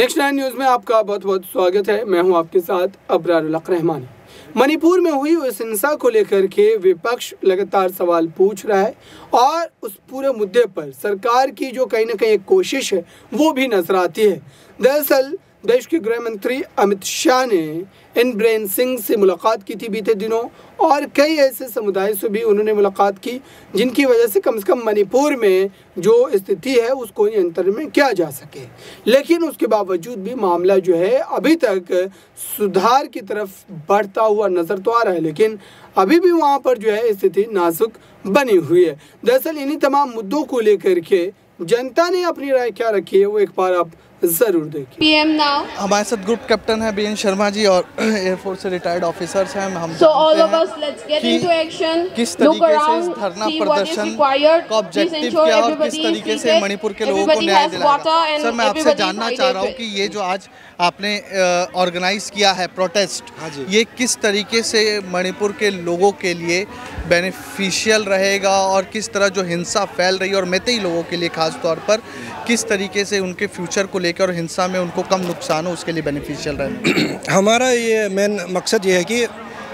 Next Nine News में आपका बहुत बहुत स्वागत है। मैं हूँ आपके साथ अबरार रहमान। मणिपुर में हुई उस हिंसा को लेकर के विपक्ष लगातार सवाल पूछ रहा है और उस पूरे मुद्दे पर सरकार की जो कहीं ना कहीं एक कोशिश है, वो भी नज़र आती है। दरअसल देश के गृह मंत्री अमित शाह ने इन ब्रेन सिंह से मुलाकात की थी बीते दिनों, और कई ऐसे समुदाय से भी उन्होंने मुलाकात की, जिनकी वजह से कम से कम मणिपुर में जो स्थिति है, उसको नियंत्रण में किया जा सके। लेकिन उसके बावजूद भी मामला जो है, अभी तक सुधार की तरफ़ बढ़ता हुआ नज़र तो आ रहा है, लेकिन अभी भी वहाँ पर जो है, स्थिति नाजुक बनी हुई है। दरअसल इन्हीं तमाम मुद्दों को लेकर के जनता ने अपनी राय क्या रखी है, वो एक बार आप ज़रूर देखिए। पीएम नाउ हमारे साथ ग्रुप कैप्टन है बीएन शर्मा जी और एयरफोर्स से रिटायर्ड ऑफिसर्स हैं। हम so all of us let's get कि इनटू एक्शन किस तरीके से इस धरना प्रदर्शन का ऑब्जेक्टिव क्या और किस तरीके से मणिपुर के लोगों को न्याय दिलाया सर मैं आपसे जानना चाह रहा हूँ कि ये जो आज आपने ऑर्गेनाइज किया है प्रोटेस्ट ये किस तरीके से मणिपुर के लोगों के लिए बेनिफिशियल रहेगा और किस तरह जो हिंसा फैल रही है और मेतई लोगों के लिए खास तौर पर किस तरीके से उनके फ्यूचर को लेकर और हिंसा में उनको कम नुकसान हो उसके लिए बेनिफिशियल रहे। हमारा ये मेन मकसद ये है कि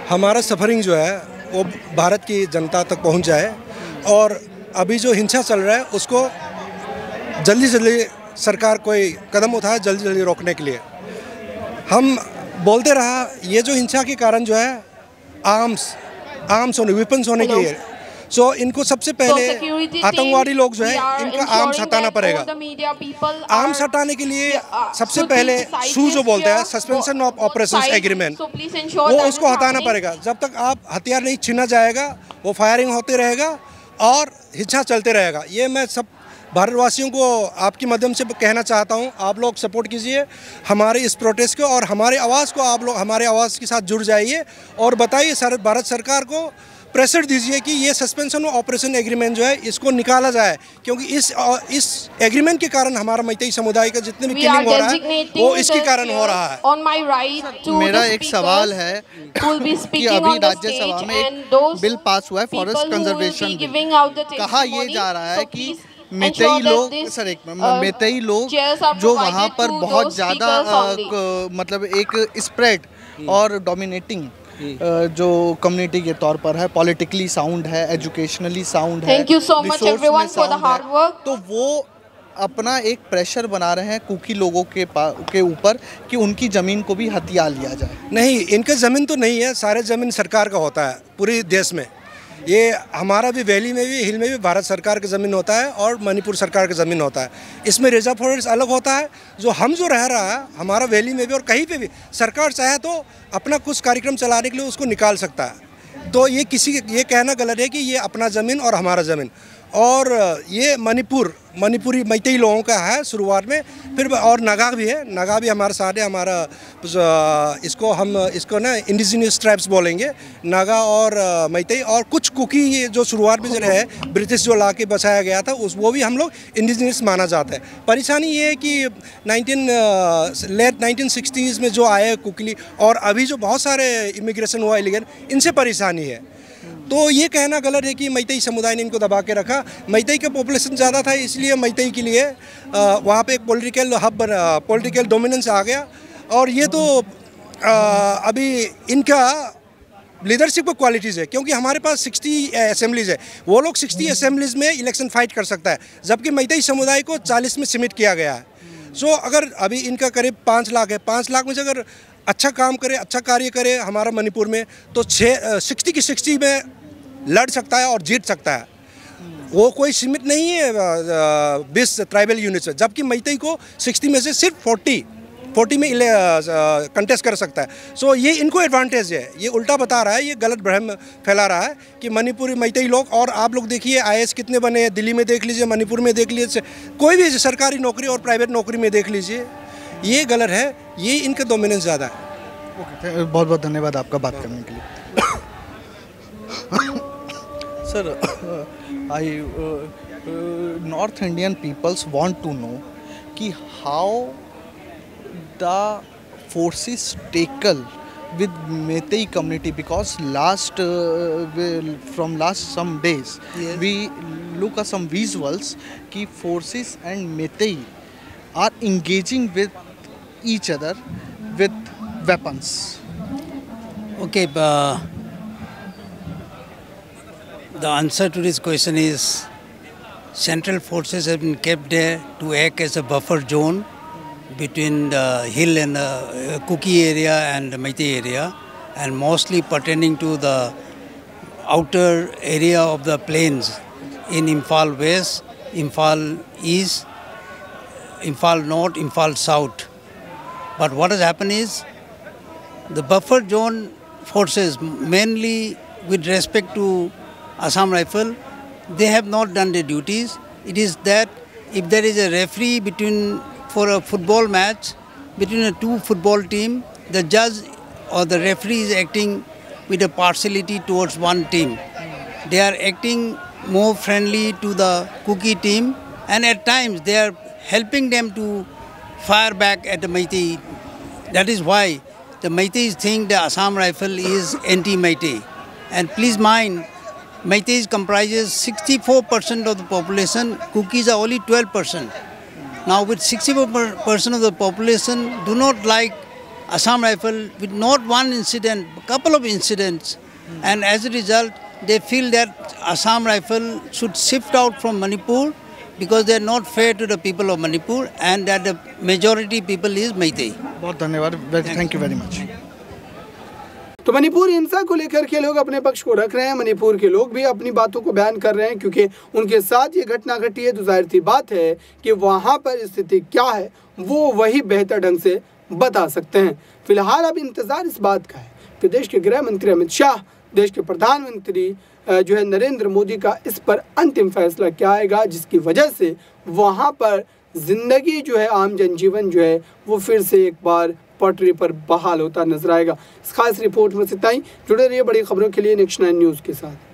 हमारा सफरिंग जो है वो भारत की जनता तक पहुँच जाए और अभी जो हिंसा चल रहा है उसको जल्दी जल्दी सरकार कोई कदम उठाए जल्दी जल्दी रोकने के लिए। हम बोलते रहा ये जो हिंसा के कारण जो है आर्म्स आर्म्स होने वेपन्स होने की सो so, इनको सबसे पहले आतंकवादी लोग जो है इनका आर्म्स हटाना पड़ेगा। आर्म्स हटाने के लिए uh, सबसे पहले शू जो बोलते हैं सस्पेंशन ऑफ़ ऑपरेशन एग्रीमेंट वो उसको हटाना पड़ेगा। जब तक आप हथियार नहीं छीना जाएगा वो फायरिंग होते रहेगा और हिंसा चलते रहेगा। ये मैं सब भारतवासियों को आपके माध्यम से कहना चाहता हूँ आप लोग सपोर्ट कीजिए हमारे इस प्रोटेस्ट को और हमारे आवाज़ को आप लोग हमारे आवाज़ के साथ जुड़ जाइए और बताइए सर भारत सरकार को प्रेशर दीजिए कि ये सस्पेंशन ऑपरेशन एग्रीमेंट जो है इसको निकाला जाए। क्योंकि इस इस एग्रीमेंट के कारण हमारा मैत्री समुदाय का जितने भी किलिंग हो रहा है वो इसके कारण हो रहा है। right मेरा एक सवाल है कि अभी राज्यसभा में एक बिल पास हुआ है फॉरेस्ट कंजर्वेशन कहा यह जा रहा है कि मेतई लोग सर एक uh, मेतई लोग जो वहाँ पर बहुत ज़्यादा मतलब एक स्प्रेड और डोमिनेटिंग जो। कम्युनिटी के तौर पर है पॉलिटिकली साउंड है एजुकेशनली साउंड है thank you so much everyone for the hard work तो वो अपना एक प्रेशर बना रहे हैं कुकी लोगों के के ऊपर कि उनकी ज़मीन को भी हथियार लिया जाए। नहीं इनका ज़मीन तो नहीं है सारे ज़मीन सरकार का होता है पूरे देश में। ये हमारा भी वैली में भी, हिल में भी भारत सरकार का ज़मीन होता है और मणिपुर सरकार का ज़मीन होता है। इसमें रिज़र्व फॉरेस्ट अलग होता है, जो हम जो रह रहा है, हमारा वैली में भी और कहीं पे भी, सरकार चाहे तो अपना कुछ कार्यक्रम चलाने के लिए उसको निकाल सकता है। तो ये किसी ये कहना गलत है कि ये अपना ज़मीन और हमारा ज़मीन। और ये मणिपुर, मणिपुरी मैतई लोगों का है शुरुआत में। फिर और नगा भी है, नगा भी हमारे साथ है, हमारा इसको हम, इसको ना इंडिजिनियस ट्राइब्स बोलेंगे, नागा और मैतई और कुछ कुकी ये जो शुरुआत में जो है ब्रिटिश जो ला के बसाया गया था, उस, वो भी हम लोग इंडिजिनियस माना जाता है। परेशानी ये है कि नाइनटीन लेट नाइनटीन में जो आए कुकली और अभी जो बहुत सारे इमिग्रेशन हुआ इलीगल इनसे परेशानी है। तो ये कहना गलत है कि मैतई समुदाय ने इनको दबा के रखा। मैतई का पॉपुलेशन ज़्यादा था इसलिए मैतई के लिए वहाँ पे एक पॉलिटिकल हब पॉलिटिकल डोमिनेंस आ गया। और ये तो आ, अभी इनका लीडरशिप को क्वालिटीज़ है क्योंकि हमारे पास 60 असेंबलीज है। वो लोग 60 असेंबलीज में इलेक्शन फाइट कर सकता है जबकि मैतई समुदाय को 40 में सीमिट किया गया है। सो अगर अभी इनका करीब पाँच लाख है पाँच लाख में से अगर अच्छा काम करे अच्छा कार्य करे हमारा मणिपुर में तो छः सिक्सटी की सिक्सटी में लड़ सकता है और जीत सकता है वो कोई सीमित नहीं है बीस ट्राइबल यूनिट्स में जबकि मैतई को सिक्सटी में से सिर्फ़ फोर्टी फोर्टी में कंटेस्ट कर सकता है सो so, ये इनको एडवांटेज है ये उल्टा बता रहा है ये गलत भ्रम फैला रहा है कि मणिपुरी मैतई लोग और आप लोग देखिए आई कितने बने हैं दिल्ली में देख लीजिए मणिपुर में देख लीजिए कोई भी सरकारी नौकरी और प्राइवेट नौकरी में देख लीजिए ये गलत है ये इनका डोमिनेंस ज़्यादा है ओके बहुत बहुत धन्यवाद आपका बात करने के लिए sir I north Indian peoples want to know कि how the forces tackle with Meitei community because last from last some days we look a some visuals कि forces and Meitei are engaging with each other with weapons okay the answer to this question is central forces have been kept there to act as a buffer zone between the hill and the uh, Kuki area and the Meitei area and mostly pertaining to the outer area of the plains in Imphal West, Imphal East, Imphal North, Imphal South. But what has happened is the buffer zone forces, mainly with respect to Assam Rifle, they have not done their duties. It is that if there is a referee between for a football match between a two football team, the judge or the referee is acting with a partiality towards one team. They are acting more friendly to the cookie team and at times they are helping them to fire back at the Meitei. That is why the Meiteis think the Assam rifle is anti-Meitei. And please mind, Meitei comprises 64% of the population, cookies are only 12%. Now with 64% of the population do not like Assam Rifle with not one incident, a couple of incidents. Mm. And as a result, they feel that Assam Rifle should shift out from Manipur because they are not fair to the people of Manipur and that the majority people is Meitei. Thank you very much. तो मणिपुर हिंसा को लेकर के लोग अपने पक्ष को रख रहे हैं। मणिपुर के लोग भी अपनी बातों को बयान कर रहे हैं, क्योंकि उनके साथ ये घटना घटी है। तो ज़ाहिर सी बात है कि वहाँ पर स्थिति क्या है, वो वही बेहतर ढंग से बता सकते हैं। फ़िलहाल अब इंतज़ार इस बात का है कि देश के गृह मंत्री अमित शाह, देश के प्रधानमंत्री जो है नरेंद्र मोदी का इस पर अंतिम फैसला क्या आएगा, जिसकी वजह से वहाँ पर ज़िंदगी जो है, आम जनजीवन जो है, वो फिर से एक बार पटरी पर बहाल होता नज़र आएगा। इस खास रिपोर्ट में से जुड़े रहिए बड़ी खबरों के लिए नेक्स्ट नाइन न्यूज़ के साथ।